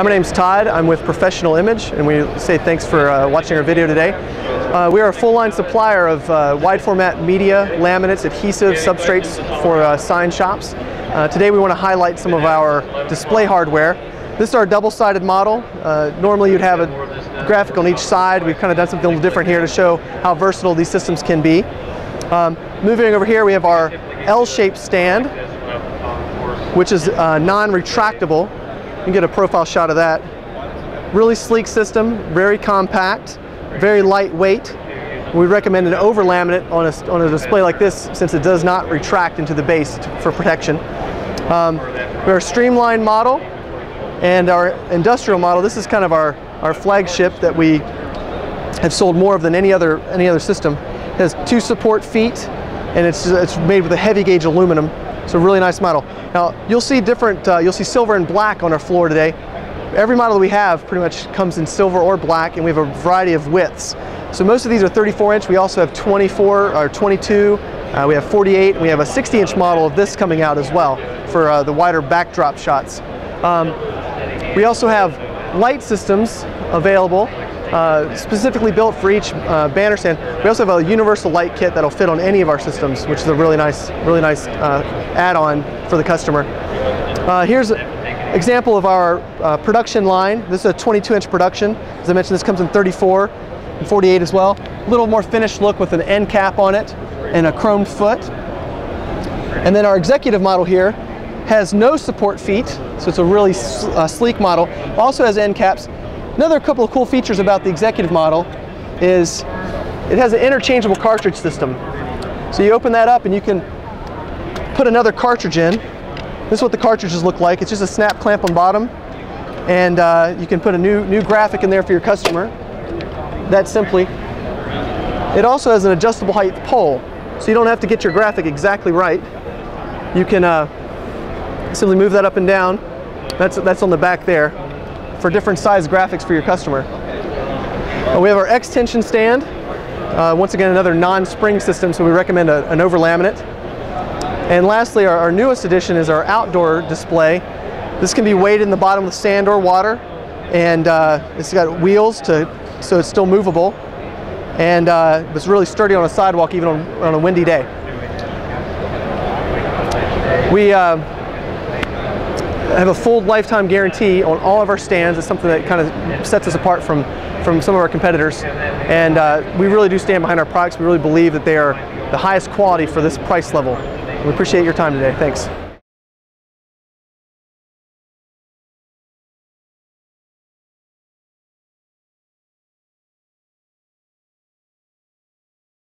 Hi, my name's Todd. I'm with Professional Image, and we say thanks for uh, watching our video today. Uh, we are a full-line supplier of uh, wide format media, laminates, adhesives, substrates for uh, sign shops. Uh, today we want to highlight some of our display hardware. This is our double-sided model. Uh, normally you'd have a graphic on each side. We've kind of done something a little different here to show how versatile these systems can be. Um, moving over here, we have our L-shaped stand, which is non-retractable can get a profile shot of that. Really sleek system, very compact, very lightweight. We recommend an over laminate on a, on a display like this since it does not retract into the base for protection. Um, we're a streamlined model and our industrial model, this is kind of our, our flagship that we have sold more of than any other, any other system. It has two support feet and it's, it's made with a heavy gauge aluminum a really nice model. Now, you'll see different, uh, you'll see silver and black on our floor today. Every model that we have pretty much comes in silver or black, and we have a variety of widths. So most of these are 34 inch. We also have 24 or 22. Uh, we have 48. And we have a 60 inch model of this coming out as well for uh, the wider backdrop shots. Um, we also have light systems available uh, specifically built for each uh, banner stand. We also have a universal light kit that'll fit on any of our systems, which is a really nice, really nice uh, add-on for the customer. Uh, here's an example of our uh, production line. This is a 22-inch production. As I mentioned, this comes in 34 and 48 as well. A little more finished look with an end cap on it and a chrome foot. And then our executive model here has no support feet, so it's a really sleek model. Also has end caps Another couple of cool features about the executive model is it has an interchangeable cartridge system. So you open that up and you can put another cartridge in. This is what the cartridges look like. It's just a snap clamp on bottom and uh, you can put a new, new graphic in there for your customer. That simply. It also has an adjustable height pole so you don't have to get your graphic exactly right. You can uh, simply move that up and down. That's, that's on the back there for different size graphics for your customer. Uh, we have our X-tension stand. Uh, once again, another non-spring system, so we recommend a, an over laminate. And lastly, our, our, newest addition is our outdoor display. This can be weighed in the bottom with sand or water, and uh, it's got wheels too, so it's still movable. And uh, it's really sturdy on a sidewalk, even on, on a windy day. We uh, have a full lifetime guarantee on all of our stands. It's something that kind of sets us apart from, from some of our competitors. And uh, we really do stand behind our products. We really believe that they are the highest quality for this price level. We appreciate your time today. Thanks.